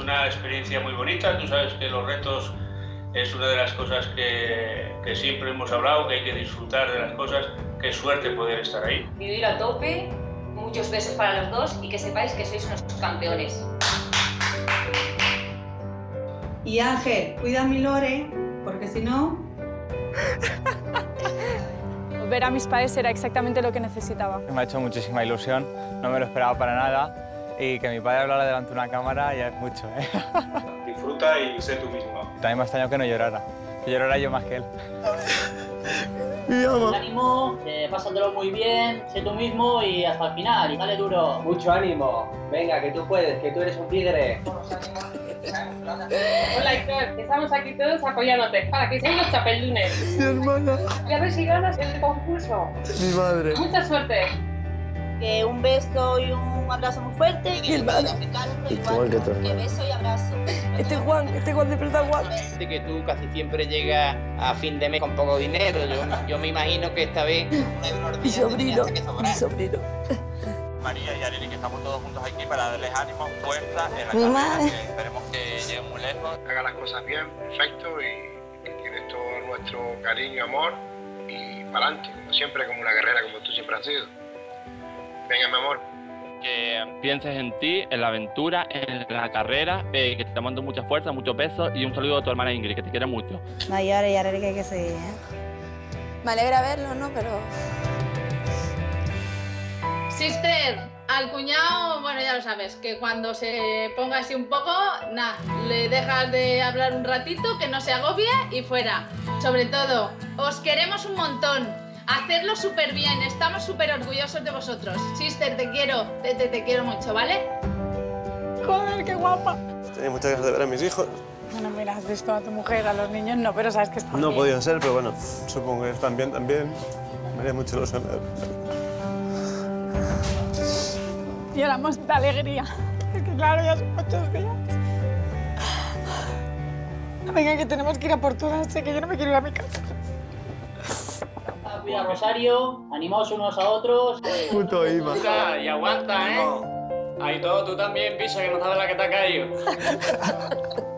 una experiencia muy bonita, tú sabes que los retos es una de las cosas que, que siempre hemos hablado, que hay que disfrutar de las cosas, qué suerte poder estar ahí. Vivir a tope, muchos besos para los dos y que sepáis que sois unos campeones. Y Ángel, cuida a mi Lore, porque si no... Ver a mis padres era exactamente lo que necesitaba. Me ha hecho muchísima ilusión, no me lo esperaba para nada y que mi padre hablara delante de una cámara ya es mucho. ¿eh? Disfruta y sé tú mismo. También me ha extrañado que no llorara, que llorara yo más que él. Ánimo, eh, pásatelo muy bien, sé tú mismo y hasta el final, y dale duro. Mucho ánimo, venga, que tú puedes, que tú eres un tigre. Hola Héctor, estamos aquí todos apoyándote para que sean los chapelunes. Mi hermana. Y a ver si ganas el concurso. Mi madre. Mucha suerte. Que un beso y un abrazo muy fuerte. Y el que tu hermano. Que beso y abrazo. Este Juan, este Juan de verdad Juan. De que tú casi siempre llegas a fin de mes con poco dinero. Yo, yo me imagino que esta vez... Mi sobrino, mi sobrino. María y Arely, que estamos todos juntos aquí para darles ánimo, fuerza en la Mi carrera, madre. que esperemos que lleguen muy lejos. haga las cosas bien, perfecto y que tienes todo nuestro cariño y amor y para adelante, como siempre, como una guerrera, como tú siempre has sido. Venga, mi amor. Que pienses en ti, en la aventura, en la carrera, eh, que te mando mucha fuerza, mucho peso y un saludo a tu hermana Ingrid, que te quiere mucho. Mayor y ahora que hay que seguir, ¿eh? Me alegra verlo, ¿no? Pero Sister, al cuñado, bueno, ya lo sabes, que cuando se ponga así un poco, nada, le dejas de hablar un ratito, que no se agobie y fuera. Sobre todo, os queremos un montón. Hacerlo súper bien, estamos súper orgullosos de vosotros. Sister, te quiero, te, te, te quiero mucho, ¿vale? Joder, qué guapa. Tenía muchas ganas de ver a mis hijos. Bueno, mira, has visto a tu mujer, a los niños no, pero sabes que están No podía ser, pero bueno, supongo que están bien también. Me haría mucha ilusión. Lloramos de alegría. Es que claro, ya son muchos días. Venga, que tenemos que ir a por todas, sé que yo no me quiero ir a mi casa. Cuida Rosario, animaos unos a otros. Puto Ima. Y aguanta, ¿eh? Ahí todo, tú también, piso, que no sabes la que te ha caído.